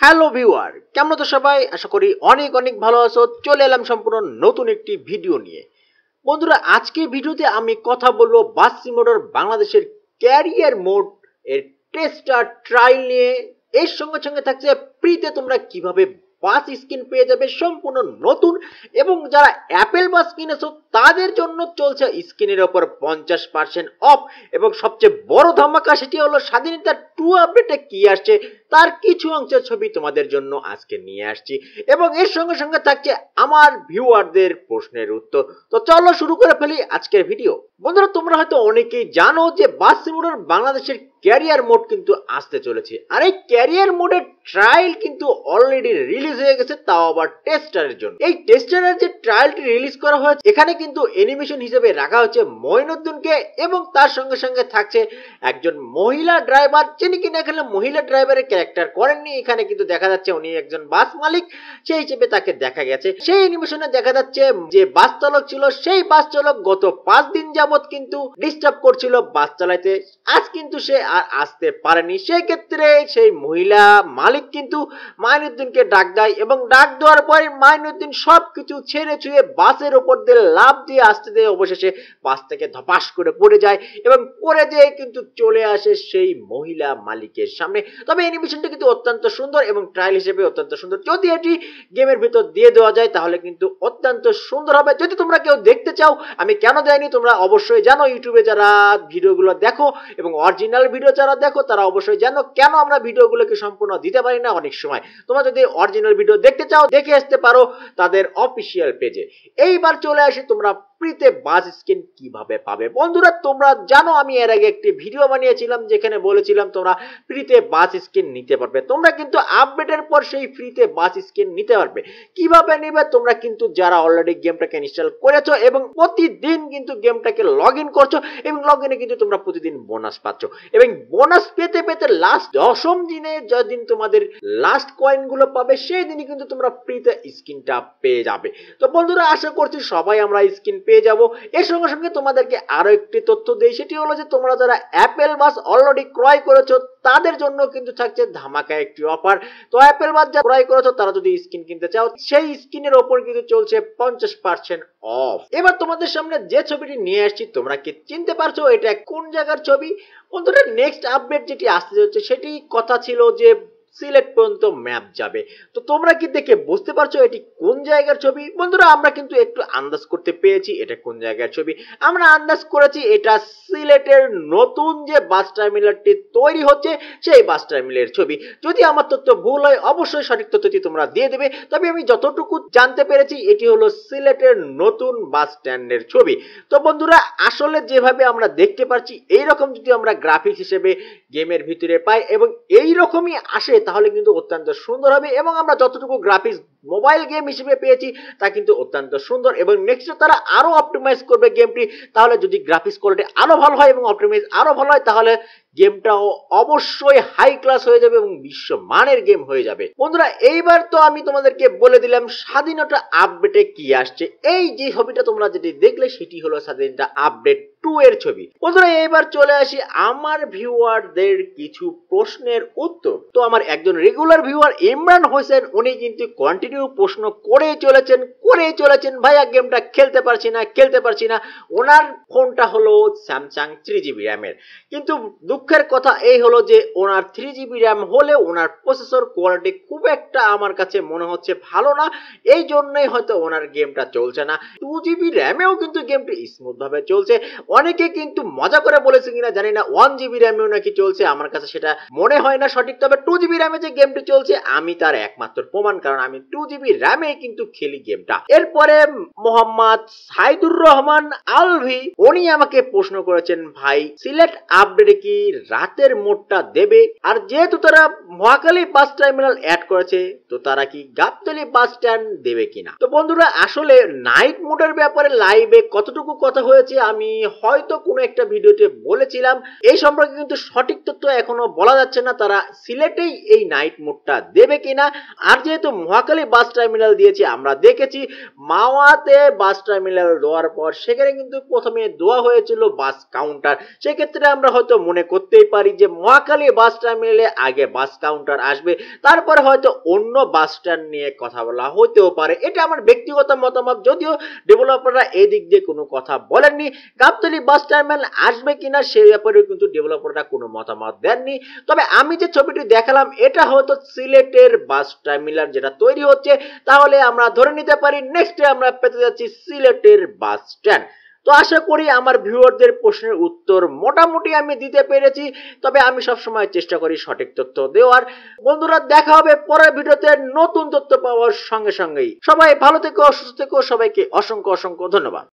Hello viewer কেমন তো সবাই? আশা করি অনেক অনেক ভালো আছো। চলে এলাম সম্পূর্ণ নতুন একটি ভিডিও নিয়ে। বন্ধুরা, আজকে ভিডিওতে আমি কথা বলব বাস মোটর বাংলাদেশের ক্যারিয়ার মোড এর টেস্টার ট্রায়াল নিয়ে। এর সঙ্গে সঙ্গে থাকছে প্রিতে তোমরা কীভাবে বাস স্ক্রিন পেয়ে যাবে সম্পূর্ণ নতুন এবং যারা অ্যাপেল বাস কিনেছো, তাদের জন্য চলছে স্ক্রিনের ওপর পঞ্চাশ পার্সেন্ট অফ এবং সবচেয়ে বড় ধামাকা সেটি হলো স্বাধীনতা টু আপডেটে কি আসছে, তার কিছু অংশের ছবি তোমাদের জন্য আজকে নিয়ে আসছি এবং এর সঙ্গে সঙ্গে থাকছে আমার ভিউয়ারদের প্রশ্নের উত্তর। তো চলো শুরু করে ফেলি আজকের ভিডিও বন্ধুরা, তোমরা হয়তো অনেকেই জানো যে বাস সিমুলার বাংলাদেশের ক্যারিয়ার মোড কিন্তু আসতে চলেছে। আর এই ক্যারিয়ার মোডের ট্রায়াল কিন্তু অলরেডি রিলিজ হয়ে গেছে, তাও আবার টেস্টারের জন্য। এই টেস্টারের যে ট্রায়ালটি রিলিজ করা হয়েছে, এখানে কিন্তু অ্যানিমেশন হিসেবে রাখা হচ্ছে মঈনুদ্দিনকে এবং তার সঙ্গে সঙ্গে থাকছে একজন মহিলা ড্রাইভার যিনি কিনা এখানে মহিলা ড্রাইভারের ক্যারেক্টার করেননি। এখানে কিন্তু দেখা যাচ্ছে উনি একজন বাস মালিক, সেই হিসেবে তাকে দেখা গেছে। সেই অ্যানিমেশনে দেখা যাচ্ছে যে বাস চালক ছিল, সেই বাস চালক গত পাঁচ দিন যাবত কিন্তু ডিস্টার্ব করছিল বাস চালাইতে। আজ কিন্তু সে আর আসতে পারেনি। সেই ক্ষেত্রে সেই মহিলা মালিক কিন্তু মাইনুদ্দিনকে ডাক দেয় এবং ডাক দেওয়ার পরে মাইনুদ্দিন সবকিছু ছেড়ে ছুঁয়ে বাসের ওপর দিয়ে লাভ দিয়ে আসতে দিয়ে। অবশেষে বাস থেকে ধপাস করে পড়ে যায় এবং পড়ে যেয়ে কিন্তু চলে আসে সেই মহিলা মালিকের সামনে। তবে অ্যানিমেশনটা কিন্তু অত্যন্ত সুন্দর এবং ট্রায়াল হিসেবে অত্যন্ত সুন্দর। যদি এটি গেমের ভিতর দিয়ে দেওয়া যায়, তাহলে কিন্তু অত্যন্ত সুন্দর হবে। যদি তোমরা কেউ দেখতে চাও, আমি কেন দেয়নি, তোমরা অবশ্যই জানো ইউটিউবে যারা ভিডিওগুলো দেখো এবং অরিজিনাল ভিডিও যারা দেখো, তারা অবশ্যই জানো কেন আমরা ভিডিওগুলোকে সম্পূর্ণ দিতে পারি না অনেক সময়। তোমরা যদি অরিজিনাল ভিডিও দেখতে চাও, দেখে আসতে পারো তাদের অফিসিয়াল পেজে এইবার চলে আসি তোমরা ফ্রিতে বাস স্কিন কীভাবে পাবে? বন্ধুরা, তোমরা জানো, আমি এর আগে একটি ভিডিও বানিয়েছিলাম, যেখানে বলেছিলাম তোমরা ফ্রিতে বাস স্কিন নিতে পারবে। তোমরা কিন্তু আপডেটের পর সেই ফ্রিতে বাস স্কিন নিতে পারবে। কীভাবে নেবে? তোমরা কিন্তু যারা অলরেডি গেমটাকে ইনস্টল করেছ এবং প্রতিদিন কিন্তু গেমটাকে লগ ইন করছ এবং লগ ইনে কিন্তু তোমরা প্রতিদিন বোনাস পাচ্ছ। এবং বোনাস পেতে পেতে লাস্ট দশম দিনে যেদিন তোমাদের লাস্ট কয়েনগুলো পাবে, সেই দিনই কিন্তু তোমরা ফ্রিতে স্কিনটা পেয়ে যাবে। তো বন্ধুরা, আশা করছি সবাই আমরা স্কিন পেয়ে যাব। এর সঙ্গে সঙ্গে তোমাদেরকে আরও একটি তথ্য দেই, সেটি হলো যে তোমরা যারা অ্যাপেল বাস অলরেডি ক্রয় করেছ, তাদের জন্য কিন্তু থাকছে ধামাকা একটি অফার তো অ্যাপেল বাস যা ক্রয় করেছ, তারা যদি স্কিন কিনতে চাও, সেই স্কিনের ওপর কিন্তু চলছে পঞ্চাশ পার্সেন্ট অফ এবার তোমাদের সামনে যে ছবিটি নিয়ে আসছি, তোমরা কি চিনতে পারছ এটা কোন জায়গার ছবি? বন্ধুরা নেক্সট আপডেট যেটি আসতে যাচ্ছে, সেটি কথা ছিল যে সিলেট পর্যন্ত ম্যাপ যাবে। তো তোমরা কি দেখে বুঝতে পারছ এটি কোন জায়গার ছবি? বন্ধুরা, আমরা কিন্তু একটু আন্দাজ করতে পেরেছি এটা কোন জায়গার ছবি। আমরা আন্দাজ করেছি এটা সিলেটের নতুন যে বাস টার্মিনালটি তৈরি হচ্ছে, সেই বাস টার্মিনালের ছবি। যদি আমার তথ্য ভুল হয়, অবশ্যই সঠিক তথ্যটি তোমরা দিয়ে দেবে। তবে আমি যতটুকু জানতে পেরেছি, এটি হলো সিলেটের নতুন বাস স্ট্যান্ডের ছবি। তো বন্ধুরা, আসলে যেভাবে আমরা দেখতে পাচ্ছি এইরকম যদি আমরা গ্রাফিক্স হিসেবে গেমের ভিতরে পাই এবং এই রকমই আসে তাহলে কিন্তু অত্যন্ত সুন্দর হবে এবং আমরা যতটুকু গ্রাফিক্স মোবাইল গেম হিসেবে পেয়েছি, তা কিন্তু অত্যন্ত সুন্দর এবং নেক্সট তারা আরও অপটিমাইজ করবে গেমটি তাহলে যদি গ্রাফিক্স কোয়ালিটি আরও ভালো হয় এবং অপটিমাইজ আরও ভালো হয়, তাহলে গেমটাও অবশ্যই হাই ক্লাস হয়ে যাবে এবং বিশ্ব মানের গেম হয়ে যাবে। বন্ধুরা, এইবার তো আমি তোমাদেরকে বলে দিলাম, স্বাধীনতা আপডেটে কি আসছে? এই যে ছবিটা তোমরা যেটি দেখলে, সেটি হলো স্বাধীনতা আপডেট টু এর ছবি। বন্ধুরা, এইবার চলে আসি আমার ভিউয়ারদের কিছু প্রশ্নের উত্তর। তো আমার একজন রেগুলার ভিউয়ার ইমরান হোসেন, উনি কিন্তু কন্টিনিউ প্রশ্ন করেই চলেছেন করেই চলেছেন, ভাইয়া গেমটা খেলতে পারছি না, খেলতে পারছি না। ওনার ফোনটা হলো স্যামসাং থ্রি জিবি র্যামের কিন্তু দুঃখের কথা এই হলো যে ওনার থ্রি জিবি র্যাম হলে ওনার প্রসেসর কোয়ালিটি খুব একটা আমার কাছে মনে হচ্ছে ভালো না। এই জন্যই হয়তো ওনার গেমটা চলছে না। টু জিবি র্যামেও কিন্তু গেমটি স্মুথ ভাবে চলছে। অনেকে কিন্তু মজা করে বলেছে কিনা জানি না ওয়ান জিবি র্যামেও নাকি চলছে, আমার কাছে সেটা মনে হয় না সঠিক। তবে টু জিবি র্যামে যে গেমটি চলছে, আমি তার একমাত্র প্রমাণ, কারণ আমি টু জিবি র্যামে কিন্তু খেলি গেমটা। এরপরে মোহাম্মদ সাইদুর রহমান আলভি, উনি আমাকে প্রশ্ন করেছেন, ভাই সিলেট আপডেটে কি রাতের মোডটা দেবে? আর যেহেতু তারা মহাকালী বাস টার্মিনাল অ্যাড করেছে, তো তারা কি গাবতলি বাস স্ট্যান্ড দেবে কিনা? তো বন্ধুরা, আসলে নাইট মোডের ব্যাপারে লাইভে কতটুকু কথা হয়েছে আমি হয়তো কোনো একটা ভিডিওতে বলেছিলাম। এই সম্পর্কে কিন্তু সঠিক তথ্য এখনও বলা যাচ্ছে না তারা সিলেটেই এই নাইট মোডটা দেবে কিনা। আর যেহেতু মহাকালী বাস টার্মিনাল দিয়েছে, আমরা দেখেছি। মাওয়াতে বাস টার্মিনাল দেওয়ার পর সেখানে কিন্তু প্রথমে দেওয়া হয়েছিল বাস কাউন্টার সেক্ষেত্রে আমরা হয়তো মনে করতেই পারি যে মহাখালী বাস টার্মিনালে আগে বাস কাউন্টার আসবে, তারপরে হয়তো অন্য বাস স্ট্যান্ড নিয়ে কথা বলা হতেও পারে। এটা আমার ব্যক্তিগত মতামত, যদিও ডেভেলপাররা এই দিক দিয়ে কোনো কথা বলেননি। গাবতলি বাস টার্মিনাল আসবে কিনা সে ব্যাপারেও কিন্তু ডেভেলপাররা কোনো মতামত দেননি। তবে আমি যে ছবিটি দেখালাম, এটা হয়তো সিলেটের বাস টার্মিনাল যেটা তৈরি হচ্ছে তাহলে আমরা ধরে নিতে পারি নেক্সটে আমরা পেতে যাচ্ছি সিলেটের বাস স্ট্যান্ড তো আশা করি আমার ভিউয়ারদের প্রশ্নের উত্তর মোটামুটি আমি দিতে পেরেছি, তবে আমি সব সময় চেষ্টা করি সঠিক তথ্য দেওয়ার। বন্ধুরা, দেখা হবে পরের ভিডিওতে নতুন তথ্য পাওয়ার সঙ্গে সঙ্গেই। সবাই ভালো থেকো অসুস্থ থেকো, সবাইকে অসংখ্য অসংখ্য ধন্যবাদ।